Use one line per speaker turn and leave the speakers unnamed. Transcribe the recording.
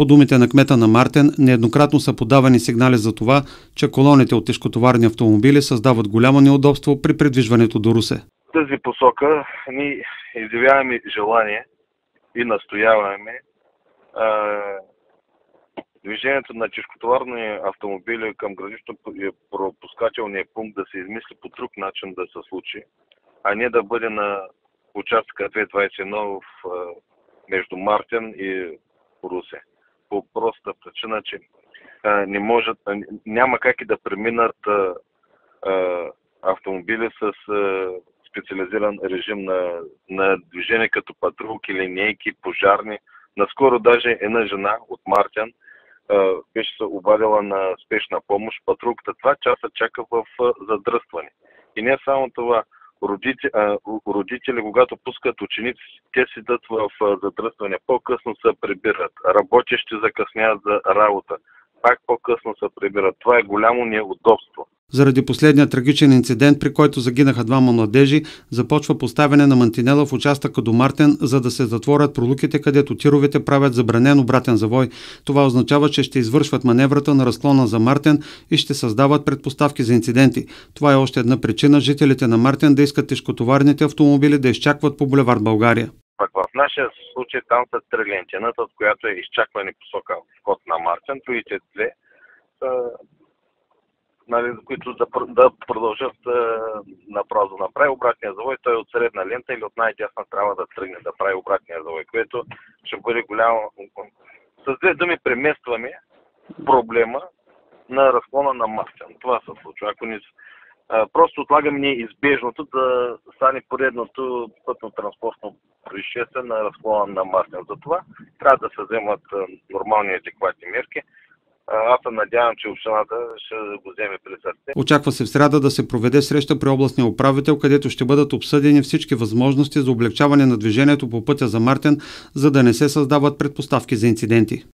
По думите на кмета на Мартен, нееднократно са подавани сигнали за това, че колоните от тежкотоварни автомобили създават голямо неудобство при придвижването до Русе.
В тази посока ни изявяваме желание и настояваме движението на тежкотоварни автомобили към гранично пропускателния пункт да се измисли по друг начин да се случи, а не да бъде на участъка 221 в, между Мартин и Русе. По проста причина, че а, не можат, а, няма как и да преминат а, а, автомобили с а, специализиран режим на, на движение като патрулки, линейки, пожарни. Наскоро даже една жена от Мартин беше се обадила на спешна помощ. Патрулката два часа чака в задръстване. И не само това, родители, родители, когато пускат ученици, те седат в задръстване, по-късно се прибират. Работещи закъсняват за работа. Пак по-късно се прибират. Това е голямо неудобство.
Заради последния трагичен инцидент, при който загинаха двама младежи, започва поставяне на мантинела в участъка до Мартен, за да се затворят пролуките, където тировете правят забранен обратен завой. Това означава, че ще извършват маневрата на разклона за Мартен и ще създават предпоставки за инциденти. Това е още една причина жителите на Мартен да искат тежкотоварните автомобили да изчакват по булевард България.
Пак в нашия случай там са три лентината, от която е изчакване посока вход на Мартен. Другите две нали, които да, да продължат е, направо да направи обратния завой. Той е от средна лента или от най-дясна трябва да тръгне да прави обратния завой, което ще бъде голямо. С две думи преместваме проблема на разклона на Мастен. Това се случва. Ако ни просто отлагаме неизбежното да стане поредното пътно-транспортно происшествие на разклона на Мастен. Затова трябва да се вземат нормални адекватни мерки аз се надявам, че общината ще го вземе при сърце.
Очаква се в среда да се проведе среща при областния управител, където ще бъдат обсъдени всички възможности за облегчаване на движението по пътя за Мартен, за да не се създават предпоставки за инциденти.